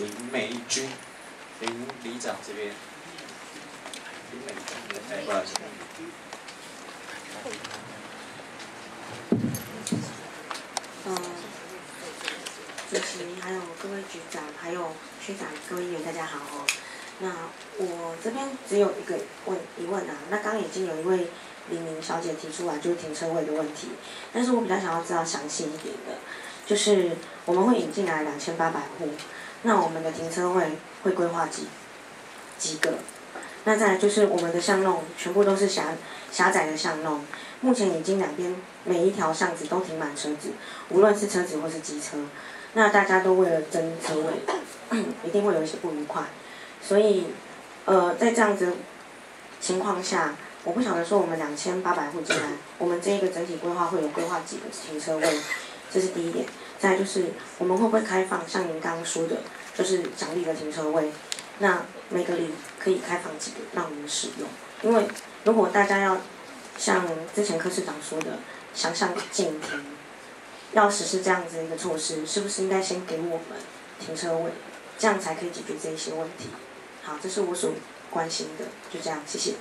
林美君，林里长这边，林美君，哎，不好意思。嗯，主席，还有各位局长，还有区长，各位议员，大家好哦。那我这边只有一个问疑问啊，那刚刚已经有一位李明小姐提出来，就是停车位的问题，但是我比较想要知道详细一点的，就是我们会引进来两千八百户，那我们的停车位会规划几几个？那再来就是我们的巷弄全部都是狭狭窄的巷弄，目前已经两边每一条巷子都停满车子，无论是车子或是机车，那大家都为了争车位，一定会有一些不愉快，所以呃在这样子情况下，我不晓得说我们两千八百户进来，我们这一个整体规划会有规划几个停车位，这是第一点。再就是我们会不会开放像您刚刚说的，就是奖励的停车位，那每个里可以开放几个让我们使用？因为如果大家要像之前柯市长说的，想象禁停，要实施这样子的一个措施，是不是应该先给我们停车位，这样才可以解决这一些问题？好，这是我所关心的，就这样，谢谢。